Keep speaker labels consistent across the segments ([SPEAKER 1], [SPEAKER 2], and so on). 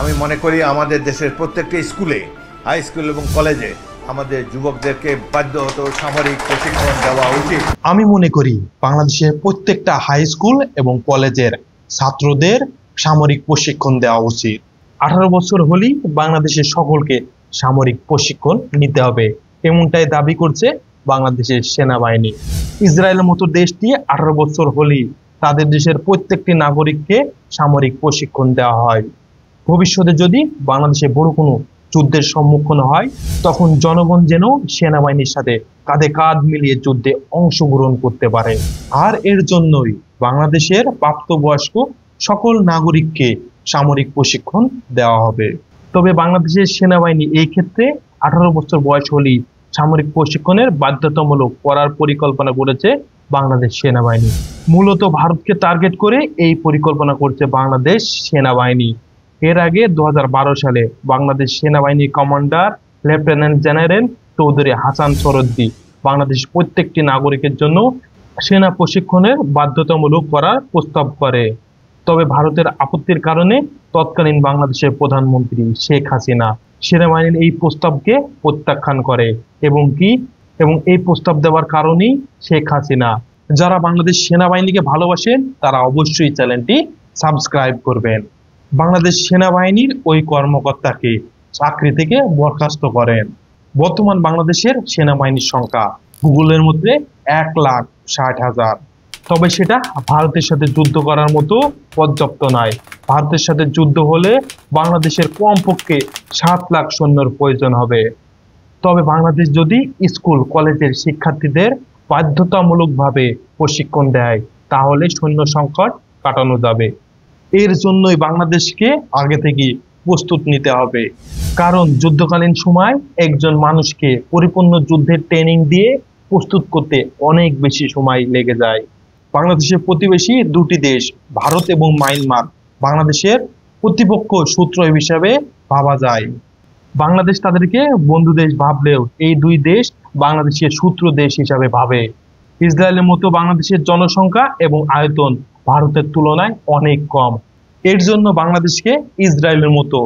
[SPEAKER 1] আমি মনে করি আমাদের দেশের প্রত্যেকটা স্কুলে হাই স্কুল এবং কলেজে আমাদের যুবকদেরকে বাধ্যগত সামরিক প্রশিক্ষণ দেওয়া উচিত।
[SPEAKER 2] আমি মনে করি বাংলাদেশের প্রত্যেকটা হাই স্কুল এবং কলেজের ছাত্রদের সামরিক প্রশিক্ষণ দেওয়া উচিত। আঠারো বছর হলেই বাংলাদেশের সকলকে সামরিক প্রশিক্ষণ নিতে হবে। এমনটাই দাবি করছে বাংলাদেশের সেনাবাহিনী। ইসরায়েলের মতো দেশটি আঠারো বছর হলেই তাদের দেশের প্রত্যেকটি নাগরিককে সামরিক প্রশিক্ষণ দেওয়া হয়। ভবিষ্যতে যদি বাংলাদেশে বড় কোনো যুদ্ধের সম্মুখীন হয়, তখন জনগণ যেন সেনাবাহিনীর সাথে কাঁধে কাঁধ মিলিয়ে যুদ্ধে অংশগ্রহণ করতে পারে। আর এর জন্যই বাংলাদেশের প্রাপ্তবয়স্ক সকল নাগরিককে সামরিক প্রশিক্ষণ দেওয়া হবে। তবে বাংলাদেশের সেনাবাহিনী এই ক্ষেত্রে আঠারো বছর বয়স হলেই সামরিক প্রশিক্ষণের বাধ্যতামূলক করার পরিকল্পনা করেছে বাংলাদেশ সেনাবাহিনী। মূলত ভারতকে টার্গেট করে এই পরিকল্পনা করছে বাংলাদেশ সেনাবাহিনী। এর আগে দু হাজার বারো সালে বাংলাদেশ সেনাবাহিনীর commander, lieutenant general Chowdhury Hasan Sarwardy Bangladesh প্রত্যেকটি নাগরিকের জন্য সেনা প্রশিক্ষণের বাধ্যতামূলক করার প্রস্তাব করে। তবে ভারতের আপত্তির কারণে তৎকালীন বাংলাদেশের প্রধানমন্ত্রী শেখ হাসিনা সেনাবাহিনীর এই প্রস্তাবকে প্রত্যাখ্যান করে এবং কি? এবং এই প্রস্তাব দেওয়ার কারণেই শেখ হাসিনা। যারা বাংলাদেশ সেনাবাহিনীকে ভালোবাসেন, তারা অবশ্যই চ্যানেলটি সাবস্ক্রাইব করবেন। বাংলাদেশ সেনাবাহিনীর ওই কর্মকর্তাকে চাকরি থেকে বরখাস্ত করেন। বর্তমান বাংলাদেশের সেনাবাহিনীর সংখ্যা গুগলের মধ্যে এক লাখ ষাট হাজার। তবে সেটা ভারতের সাথে যুদ্ধ করার মতো পর্যাপ্ত নয়। ভারতের সাথে যুদ্ধ হলে বাংলাদেশের কমপক্ষে সাত লাখ সৈন্যর প্রয়োজন হবে। তবে বাংলাদেশ যদি স্কুল, কলেজের শিক্ষার্থীদের বাধ্যতামূলকভাবে প্রশিক্ষণ দেয়, তাহলে সৈন্য সংকট কাটানো যাবে। এর জন্যই বাংলাদেশকে আগে থেকে প্রস্তুত নিতে হবে। কারণ যুদ্ধকালীন সময় একজন মানুষকে পরিপূর্ণ যুদ্ধের ট্রেনিং দিয়ে প্রস্তুত করতে অনেক বেশি সময় লেগে যায়। বাংলাদেশের প্রতিবেশী দুটি দেশ, ভারত এবং মায়ানমার, বাংলাদেশের প্রতিপক্ষ সূত্র হিসাবে ভাবা যায়। বাংলাদেশ তাদেরকে বন্ধু দেশ ভাবলেও এই দুই দেশ বাংলাদেশের সূত্র দেশ হিসাবে ভাবে। ইসরায়েলের মতো বাংলাদেশের জনসংখ্যা এবং আয়তন ভারতের তুলনায় অনেক কম। এর জন্য বাংলাদেশকে ইসরায়েলের মতো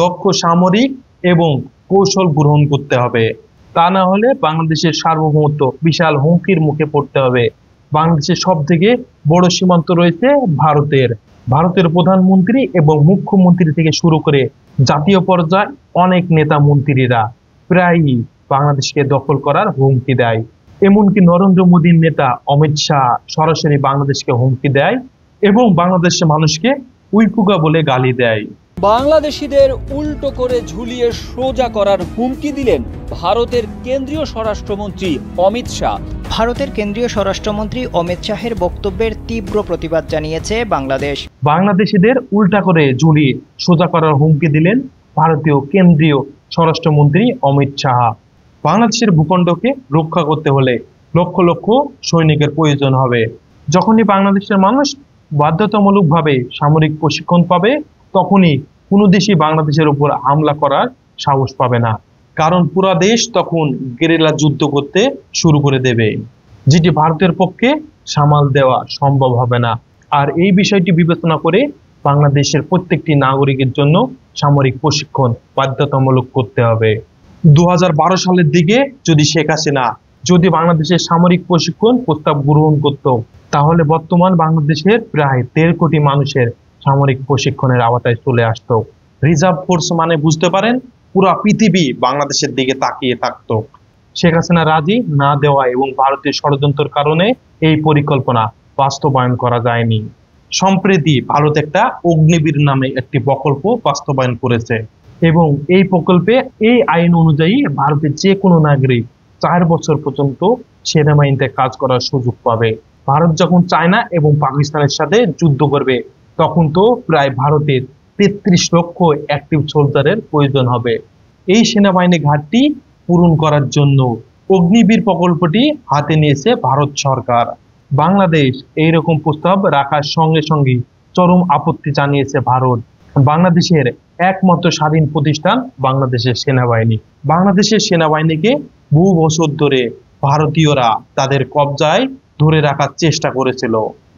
[SPEAKER 2] দক্ষ, সামরিক এবং কৌশল গ্রহণ করতে হবে। তা না হলে বাংলাদেশের সার্বভৌমত্ব বিশাল হুমকির মুখে পড়তে হবে। বাংলাদেশের সব থেকে বড় সীমান্ত রয়েছে ভারতের। ভারতের প্রধানমন্ত্রী এবং মুখ্যমন্ত্রী থেকে শুরু করে জাতীয় পর্যায়ে অনেক নেতা মন্ত্রীরা প্রায়ই বাংলাদেশকে দখল করার হুমকি দেয়। এমনকি নরেন্দ্র মোদীর নেতা অমিত শাহ সরাসরি বাংলাদেশকে হুমকি দেয় এবং বাংলাদেশের মানুষকে উইপুকা বলে গালি দেয়।
[SPEAKER 3] বাংলাদেশিদের উল্টো করে ঝুলিয়ে সোজা করার হুমকি দিলেন ভারতের কেন্দ্রীয় স্বরাষ্ট্রমন্ত্রী অমিত শাহ।
[SPEAKER 4] ভারতের কেন্দ্রীয় স্বরাষ্ট্রমন্ত্রী অমিত শাহের বক্তব্যের তীব্র প্রতিবাদ জানিয়েছে বাংলাদেশ।
[SPEAKER 2] বাংলাদেশিদের উল্টা করে ঝুলিয়ে সোজা করার হুমকি দিলেন ভারতীয় কেন্দ্রীয় স্বরাষ্ট্রমন্ত্রী অমিত শাহ। বাংলাদেশের ভূখণ্ডকে রক্ষা করতে হলে লক্ষ লক্ষ সৈনিকের প্রয়োজন হবে। যখনই বাংলাদেশের মানুষ বাধ্যতামূলকভাবে সামরিক প্রশিক্ষণ পাবে, তখনই কোনো দেশই বাংলাদেশের উপর হামলা করার সাহস পাবে না। কারণ পুরা দেশ তখন গেরিলা যুদ্ধ করতে শুরু করে দেবে। যেটি ভারতের পক্ষে সামাল দেওয়া সম্ভব হবে না। আর এই বিষয়টি বিবেচনা করে বাংলাদেশের প্রত্যেকটি নাগরিকের জন্য সামরিক প্রশিক্ষণ বাধ্যতামূলক করতে হবে। দু হাজার বারো সালের দিকে যদি শেখ হাসিনা, যদি বাংলাদেশের সামরিক প্রশিক্ষণ প্রস্তাব গ্রহণ করত, তাহলে বর্তমান বাংলাদেশের প্রায় দেড় কোটি মানুষের সামরিক প্রশিক্ষণের আওতায় চলে আসতো। রিজার্ভ ফোর্স মানে বুঝতে পারেন, পুরা পৃথিবী বাংলাদেশের দিকে তাকিয়ে থাকতো। শেখ হাসিনা রাজি না দেওয়া এবং ভারতের ষড়যন্ত্রের কারণে এই পরিকল্পনা বাস্তবায়ন করা যায়নি। সম্প্রতি ভারত একটা অগ্নিবীর নামে একটি প্রকল্প বাস্তবায়ন করেছে। এবং এই প্রকল্পে এই আইন অনুযায়ী ভারতের যে কোনো নাগরিক চার বছর পর্যন্ত সেনাবাহিনীতে কাজ করার সুযোগ পাবে। ভারত যখন চায়না এবং পাকিস্তানের সাথে যুদ্ধ করবে, তখন তো প্রায় ভারতের তেত্রিশ লক্ষ অ্যাক্টিভ সোলজারের প্রয়োজন হবে। এই সেনাবাহিনী ঘাটতি পূরণ করার জন্য অগ্নিবীর প্রকল্পটি হাতে নিয়েছে ভারত সরকার। বাংলাদেশ এইরকম প্রস্তাব রাখার সঙ্গে সঙ্গে চরম আপত্তি জানিয়েছে ভারত। বাংলাদেশের একমাত্র স্বাধীন প্রতিষ্ঠান বাংলাদেশের সেনাবাহিনী। বাংলাদেশের সেনাবাহিনীকে বহু বছর ধরে ভারতীয়রা তাদের কবজায় ধরে রাখার চেষ্টা করেছিল।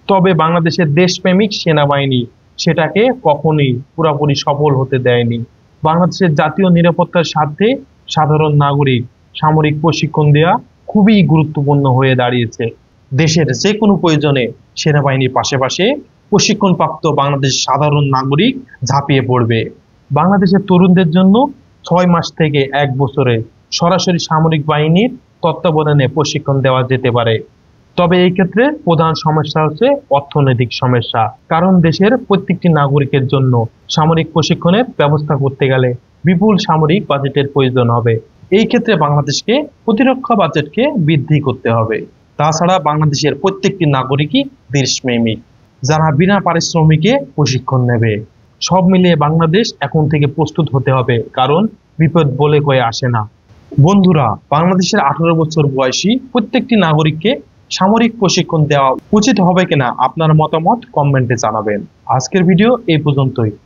[SPEAKER 2] তবে বাংলাদেশের দেশপ্রেমিক সেনাবাহিনী সেটাকে কখনোই পুরোপুরি সফল হতে দেয়নি। বাংলাদেশের জাতীয় নিরাপত্তার স্বার্থে সাধারণ নাগরিক সামরিক প্রশিক্ষণ দেওয়া খুবই গুরুত্বপূর্ণ হয়ে দাঁড়িয়েছে। দেশের যে কোনো প্রয়োজনে সেনাবাহিনীর পাশাপাশি প্রশিক্ষণপ্রাপ্ত বাংলাদেশের সাধারণ নাগরিক ঝাঁপিয়ে পড়বে। বাংলাদেশের তরুণদের জন্য ছয় মাস থেকে এক বছরে সরাসরি সামরিক বাহিনীর তত্ত্বাবধানে প্রশিক্ষণ দেওয়া যেতে পারে। তবে এই ক্ষেত্রে প্রধান সমস্যা হচ্ছে অর্থনৈতিক সমস্যা, কারণ দেশের প্রত্যেকটি নাগরিকের জন্য সামরিক প্রশিক্ষণের ব্যবস্থা করতে গেলে বিপুল সামরিক বাজেটের প্রয়োজন হবে। এই ক্ষেত্রে বাংলাদেশকে প্রতিরক্ষা বাজেটকে বৃদ্ধি করতে হবে। তাছাড়া বাংলাদেশের প্রত্যেকটি নাগরিকই দেশপ্রেমিক। যারা বিনা পারিশ্রমিকে প্রশিক্ষণ নেবে। সব মিলিয়ে বাংলাদেশ এখন থেকে প্রস্তুত হতে হবে, কারণ বিপদ বলে কয়ে আসে না। বন্ধুরা, বাংলাদেশের আঠারো বছর বয়সী প্রত্যেকটি নাগরিককে সামরিক প্রশিক্ষণ দেওয়া উচিত হবে কিনা আপনার মতামত কমেন্টে জানাবেন। আজকের ভিডিও এই পর্যন্তই।